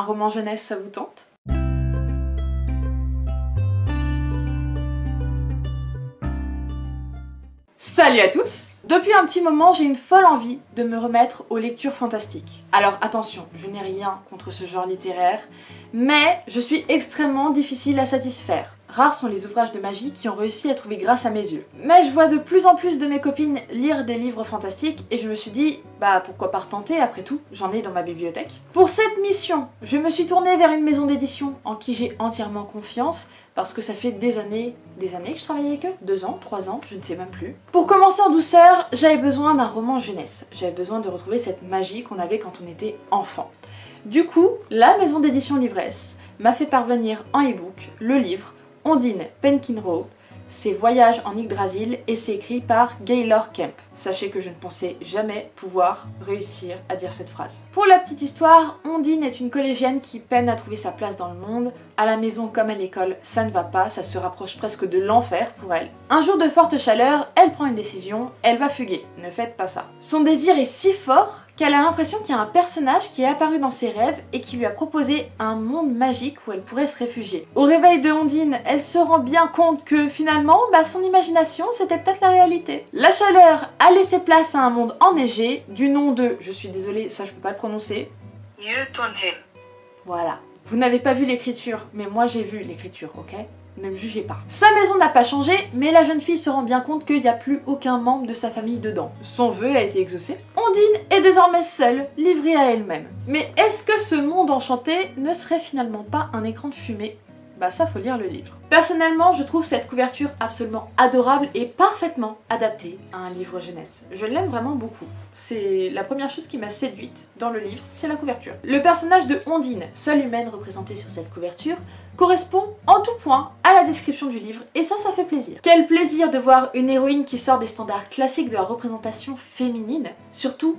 Un roman jeunesse, ça vous tente? Salut à tous Depuis un petit moment, j'ai une folle envie de me remettre aux lectures fantastiques. Alors attention, je n'ai rien contre ce genre littéraire, mais je suis extrêmement difficile à satisfaire. Rares sont les ouvrages de magie qui ont réussi à trouver grâce à mes yeux. Mais je vois de plus en plus de mes copines lire des livres fantastiques et je me suis dit, bah pourquoi pas retenter après tout, j'en ai dans ma bibliothèque. Pour cette mission, je me suis tournée vers une maison d'édition en qui j'ai entièrement confiance parce que ça fait des années, des années que je travaille avec eux Deux ans, trois ans, je ne sais même plus. Pour commencer en douceur, j'avais besoin d'un roman jeunesse. J'avais besoin de retrouver cette magie qu'on avait quand on était enfant. Du coup, la maison d'édition Livresse m'a fait parvenir en e-book le livre Ondine Penkinroad, ses voyages en Yggdrasil et c'est écrit par Gaylor Kemp. Sachez que je ne pensais jamais pouvoir réussir à dire cette phrase. Pour la petite histoire, Ondine est une collégienne qui peine à trouver sa place dans le monde. À la maison comme à l'école, ça ne va pas, ça se rapproche presque de l'enfer pour elle. Un jour de forte chaleur, elle prend une décision, elle va fuguer. Ne faites pas ça. Son désir est si fort qu'elle a l'impression qu'il y a un personnage qui est apparu dans ses rêves et qui lui a proposé un monde magique où elle pourrait se réfugier. Au réveil de Ondine, elle se rend bien compte que finalement, bah, son imagination c'était peut-être la réalité. La chaleur a laissé place à un monde enneigé du nom de, je suis désolée, ça je peux pas le prononcer. Voilà. Vous n'avez pas vu l'écriture, mais moi j'ai vu l'écriture, ok? Ne me jugez pas. Sa maison n'a pas changé, mais la jeune fille se rend bien compte qu'il n'y a plus aucun membre de sa famille dedans. Son vœu a été exaucé. Ondine est désormais seule, livrée à elle-même. Mais est-ce que ce monde enchanté ne serait finalement pas un écran de fumée? Bah ça faut lire le livre. Personnellement, je trouve cette couverture absolument adorable et parfaitement adaptée à un livre jeunesse. Je l'aime vraiment beaucoup. C'est la première chose qui m'a séduite dans le livre, c'est la couverture. Le personnage de Ondine, seule humaine représentée sur cette couverture, correspond en tout point à la description du livre et ça, ça fait plaisir. Quel plaisir de voir une héroïne qui sort des standards classiques de la représentation féminine, surtout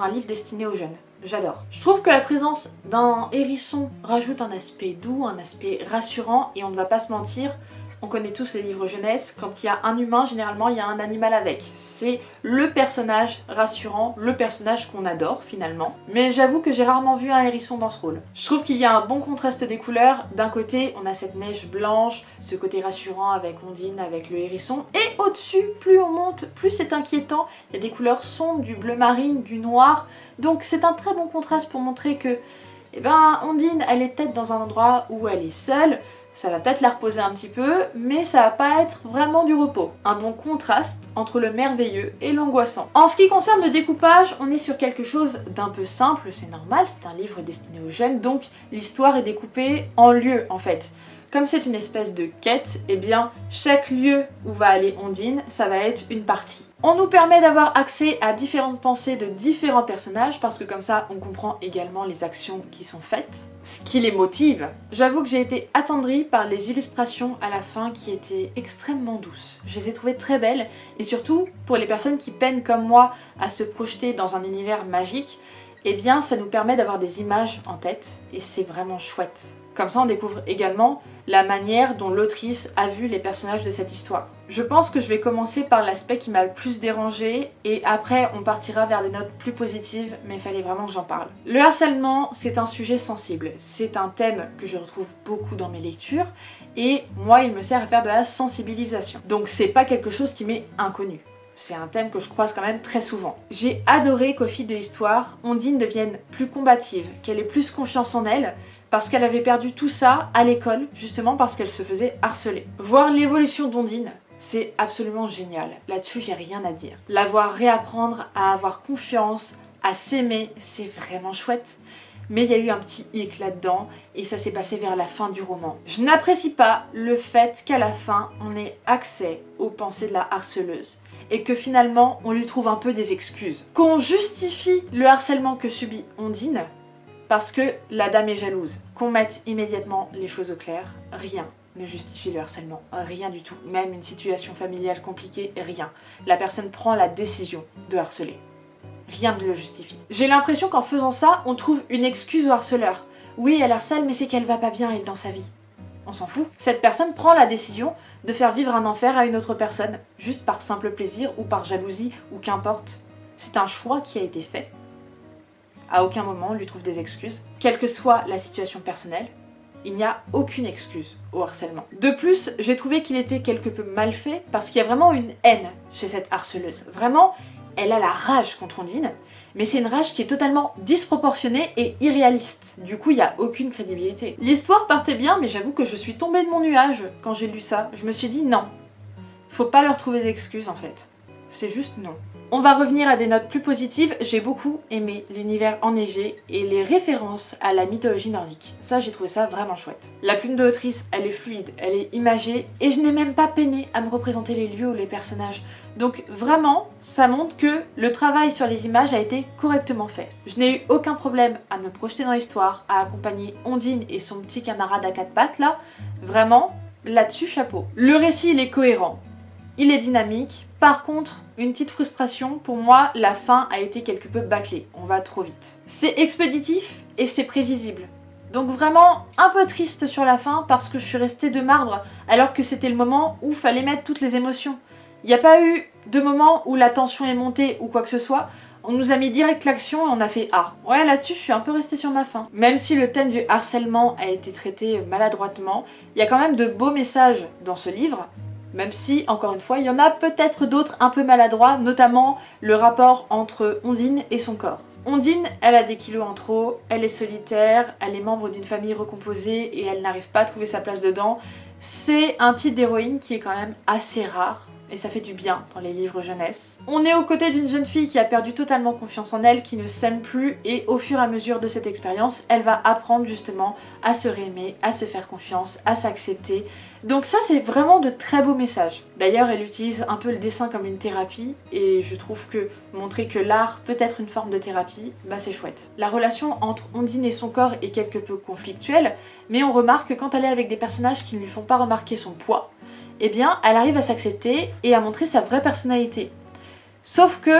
un livre destiné aux jeunes. J'adore. Je trouve que la présence d'un hérisson rajoute un aspect doux, un aspect rassurant et on ne va pas se mentir, on connaît tous les livres jeunesse, quand il y a un humain, généralement il y a un animal avec. C'est le personnage rassurant, le personnage qu'on adore finalement. Mais j'avoue que j'ai rarement vu un hérisson dans ce rôle. Je trouve qu'il y a un bon contraste des couleurs. D'un côté, on a cette neige blanche, ce côté rassurant avec Ondine, avec le hérisson. Et au-dessus, plus on monte, plus c'est inquiétant. Il y a des couleurs sombres, du bleu marine, du noir. Donc c'est un très bon contraste pour montrer que, eh ben, Ondine, elle est peut-être dans un endroit où elle est seule, ça va peut-être la reposer un petit peu, mais ça va pas être vraiment du repos. Un bon contraste entre le merveilleux et l'angoissant. En ce qui concerne le découpage, on est sur quelque chose d'un peu simple, c'est normal, c'est un livre destiné aux jeunes, donc l'histoire est découpée en lieux en fait. Comme c'est une espèce de quête, eh bien chaque lieu où va aller Ondine, ça va être une partie. On nous permet d'avoir accès à différentes pensées de différents personnages parce que comme ça on comprend également les actions qui sont faites, ce qui les motive. J'avoue que j'ai été attendrie par les illustrations à la fin qui étaient extrêmement douces. Je les ai trouvées très belles et surtout pour les personnes qui peinent comme moi à se projeter dans un univers magique, eh bien ça nous permet d'avoir des images en tête et c'est vraiment chouette. Comme ça on découvre également la manière dont l'autrice a vu les personnages de cette histoire. Je pense que je vais commencer par l'aspect qui m'a le plus dérangé et après on partira vers des notes plus positives mais il fallait vraiment que j'en parle. Le harcèlement c'est un sujet sensible, c'est un thème que je retrouve beaucoup dans mes lectures et moi il me sert à faire de la sensibilisation. Donc c'est pas quelque chose qui m'est inconnu. C'est un thème que je croise quand même très souvent. J'ai adoré qu'au fil de l'histoire, Ondine devienne plus combative, qu'elle ait plus confiance en elle, parce qu'elle avait perdu tout ça à l'école, justement parce qu'elle se faisait harceler. Voir l'évolution d'Ondine, c'est absolument génial. Là-dessus, j'ai rien à dire. La voir réapprendre à avoir confiance, à s'aimer, c'est vraiment chouette. Mais il y a eu un petit hic là-dedans et ça s'est passé vers la fin du roman. Je n'apprécie pas le fait qu'à la fin, on ait accès aux pensées de la harceleuse et que finalement, on lui trouve un peu des excuses. Qu'on justifie le harcèlement que subit Ondine, parce que la dame est jalouse. Qu'on mette immédiatement les choses au clair, rien ne justifie le harcèlement, rien du tout. Même une situation familiale compliquée, rien. La personne prend la décision de harceler. Rien ne le justifie. J'ai l'impression qu'en faisant ça, on trouve une excuse au harceleur. Oui, elle harcèle, mais c'est qu'elle va pas bien, elle, dans sa vie. On s'en fout. Cette personne prend la décision de faire vivre un enfer à une autre personne, juste par simple plaisir ou par jalousie ou qu'importe. C'est un choix qui a été fait à aucun moment on lui trouve des excuses, quelle que soit la situation personnelle. Il n'y a aucune excuse au harcèlement. De plus, j'ai trouvé qu'il était quelque peu mal fait parce qu'il y a vraiment une haine chez cette harceleuse. Vraiment, elle a la rage contre Ondine, mais c'est une rage qui est totalement disproportionnée et irréaliste. Du coup, il n'y a aucune crédibilité. L'histoire partait bien, mais j'avoue que je suis tombée de mon nuage quand j'ai lu ça. Je me suis dit non, faut pas leur trouver d'excuses en fait. C'est juste non. On va revenir à des notes plus positives. J'ai beaucoup aimé l'univers enneigé et les références à la mythologie nordique. Ça, j'ai trouvé ça vraiment chouette. La plume de l'autrice, elle est fluide, elle est imagée et je n'ai même pas peiné à me représenter les lieux ou les personnages. Donc vraiment, ça montre que le travail sur les images a été correctement fait. Je n'ai eu aucun problème à me projeter dans l'histoire, à accompagner Ondine et son petit camarade à quatre pattes là. Vraiment, là-dessus, chapeau. Le récit, il est cohérent. Il est dynamique. Par contre, une petite frustration, pour moi, la fin a été quelque peu bâclée. On va trop vite. C'est expéditif et c'est prévisible. Donc vraiment un peu triste sur la fin parce que je suis restée de marbre alors que c'était le moment où fallait mettre toutes les émotions. Il n'y a pas eu de moment où la tension est montée ou quoi que ce soit. On nous a mis direct l'action et on a fait Ah. Ouais, là-dessus, je suis un peu restée sur ma fin. Même si le thème du harcèlement a été traité maladroitement, il y a quand même de beaux messages dans ce livre. Même si, encore une fois, il y en a peut-être d'autres un peu maladroits, notamment le rapport entre Ondine et son corps. Ondine, elle a des kilos en trop, elle est solitaire, elle est membre d'une famille recomposée et elle n'arrive pas à trouver sa place dedans. C'est un type d'héroïne qui est quand même assez rare et ça fait du bien dans les livres jeunesse. On est aux côtés d'une jeune fille qui a perdu totalement confiance en elle, qui ne s'aime plus et au fur et à mesure de cette expérience, elle va apprendre justement à se réaimer, à se faire confiance, à s'accepter. Donc ça c'est vraiment de très beaux messages. D'ailleurs elle utilise un peu le dessin comme une thérapie et je trouve que montrer que l'art peut être une forme de thérapie, bah c'est chouette. La relation entre Ondine et son corps est quelque peu conflictuelle, mais on remarque que quand elle est avec des personnages qui ne lui font pas remarquer son poids, eh bien, elle arrive à s'accepter et à montrer sa vraie personnalité. Sauf que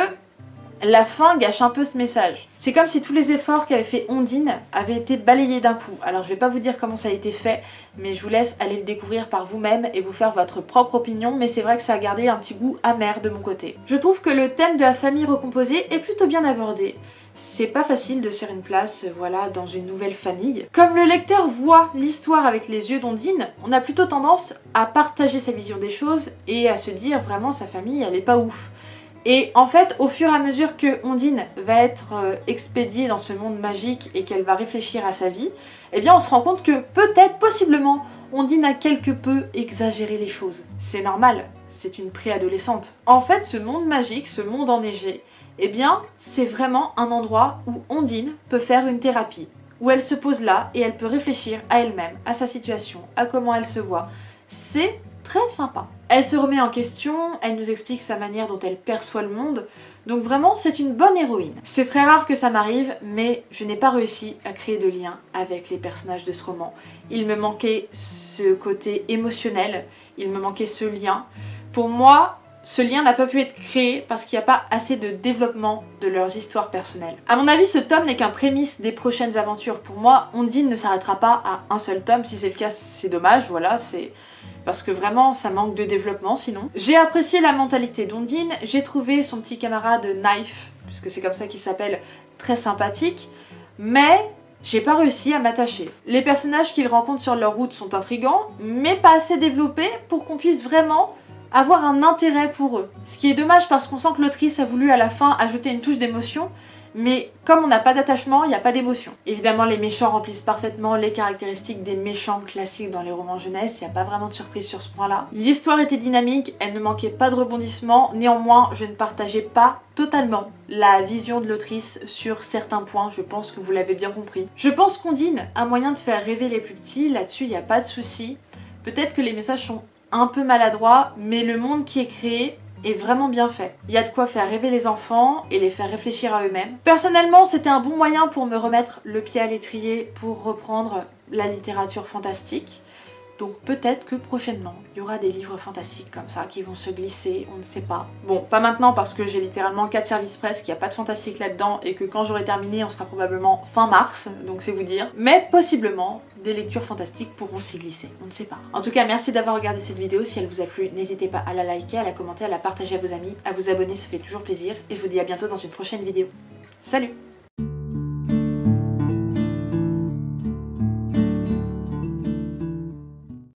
la fin gâche un peu ce message. C'est comme si tous les efforts qu'avait fait Ondine avaient été balayés d'un coup. Alors je vais pas vous dire comment ça a été fait, mais je vous laisse aller le découvrir par vous-même et vous faire votre propre opinion, mais c'est vrai que ça a gardé un petit goût amer de mon côté. Je trouve que le thème de la famille recomposée est plutôt bien abordé c'est pas facile de faire une place voilà, dans une nouvelle famille. Comme le lecteur voit l'histoire avec les yeux d'Ondine, on a plutôt tendance à partager sa vision des choses et à se dire vraiment sa famille elle est pas ouf. Et en fait, au fur et à mesure que Ondine va être euh, expédiée dans ce monde magique et qu'elle va réfléchir à sa vie, eh bien on se rend compte que peut-être, possiblement, Ondine a quelque peu exagéré les choses. C'est normal, c'est une préadolescente. En fait, ce monde magique, ce monde enneigé, eh bien, c'est vraiment un endroit où Ondine peut faire une thérapie, où elle se pose là et elle peut réfléchir à elle-même, à sa situation, à comment elle se voit. C'est très sympa. Elle se remet en question, elle nous explique sa manière dont elle perçoit le monde, donc vraiment c'est une bonne héroïne. C'est très rare que ça m'arrive, mais je n'ai pas réussi à créer de lien avec les personnages de ce roman. Il me manquait ce côté émotionnel, il me manquait ce lien. Pour moi, ce lien n'a pas pu être créé parce qu'il n'y a pas assez de développement de leurs histoires personnelles. A mon avis, ce tome n'est qu'un prémisse des prochaines aventures. Pour moi, Ondine ne s'arrêtera pas à un seul tome. Si c'est le cas, c'est dommage, voilà, c'est... Parce que vraiment, ça manque de développement sinon. J'ai apprécié la mentalité d'Ondine, j'ai trouvé son petit camarade Knife, puisque c'est comme ça qu'il s'appelle, très sympathique, mais j'ai pas réussi à m'attacher. Les personnages qu'il rencontre sur leur route sont intrigants, mais pas assez développés pour qu'on puisse vraiment avoir un intérêt pour eux. Ce qui est dommage parce qu'on sent que l'autrice a voulu à la fin ajouter une touche d'émotion, mais comme on n'a pas d'attachement, il n'y a pas d'émotion. Évidemment, les méchants remplissent parfaitement les caractéristiques des méchants classiques dans les romans jeunesse, il n'y a pas vraiment de surprise sur ce point-là. L'histoire était dynamique, elle ne manquait pas de rebondissements, néanmoins, je ne partageais pas totalement la vision de l'autrice sur certains points, je pense que vous l'avez bien compris. Je pense qu'on qu'Ondine a moyen de faire rêver les plus petits, là-dessus il n'y a pas de souci. Peut-être que les messages sont un peu maladroit, mais le monde qui est créé est vraiment bien fait. Il y a de quoi faire rêver les enfants et les faire réfléchir à eux-mêmes. Personnellement, c'était un bon moyen pour me remettre le pied à l'étrier pour reprendre la littérature fantastique. Donc peut-être que prochainement, il y aura des livres fantastiques comme ça qui vont se glisser, on ne sait pas. Bon, pas maintenant parce que j'ai littéralement 4 services presque, il n'y a pas de fantastique là-dedans et que quand j'aurai terminé, on sera probablement fin mars, donc c'est vous dire. Mais possiblement, des lectures fantastiques pourront s'y glisser, on ne sait pas. En tout cas, merci d'avoir regardé cette vidéo, si elle vous a plu, n'hésitez pas à la liker, à la commenter, à la partager à vos amis, à vous abonner, ça fait toujours plaisir, et je vous dis à bientôt dans une prochaine vidéo. Salut